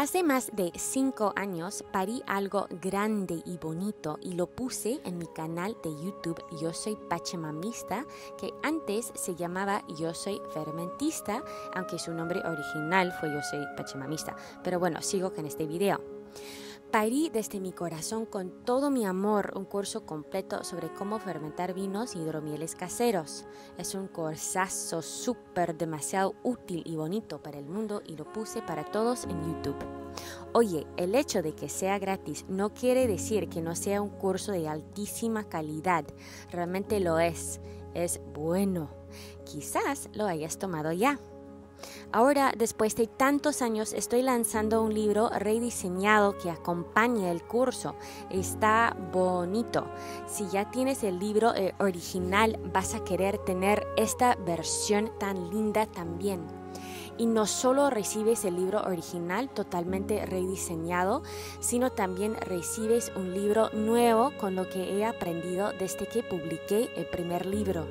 Hace más de 5 años parí algo grande y bonito y lo puse en mi canal de YouTube Yo Soy Pachamamista, que antes se llamaba Yo Soy Fermentista, aunque su nombre original fue Yo Soy Pachamamista. Pero bueno, sigo con este video. Parí desde mi corazón con todo mi amor un curso completo sobre cómo fermentar vinos y hidromieles caseros. Es un cursazo súper demasiado útil y bonito para el mundo y lo puse para todos en YouTube. Oye, el hecho de que sea gratis no quiere decir que no sea un curso de altísima calidad. Realmente lo es. Es bueno. Quizás lo hayas tomado ya. Ahora, después de tantos años, estoy lanzando un libro rediseñado que acompaña el curso. Está bonito. Si ya tienes el libro eh, original, vas a querer tener esta versión tan linda también. Y no solo recibes el libro original totalmente rediseñado, sino también recibes un libro nuevo con lo que he aprendido desde que publiqué el primer libro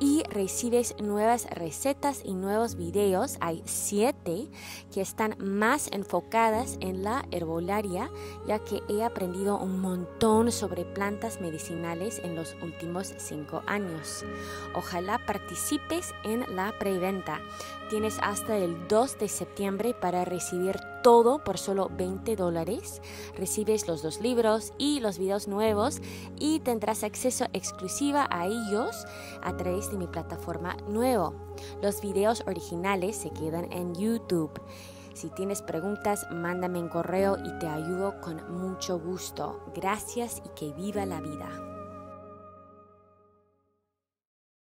y recibes nuevas recetas y nuevos videos. Hay siete que están más enfocadas en la herbolaria, ya que he aprendido un montón sobre plantas medicinales en los últimos cinco años. Ojalá participes en la preventa. Tienes hasta el 2 de septiembre para recibir todo por solo 20 dólares. Recibes los dos libros y los videos nuevos y tendrás acceso exclusiva a ellos a través de mi plataforma nuevo. Los videos originales se quedan en YouTube. Si tienes preguntas, mándame un correo y te ayudo con mucho gusto. Gracias y que viva la vida.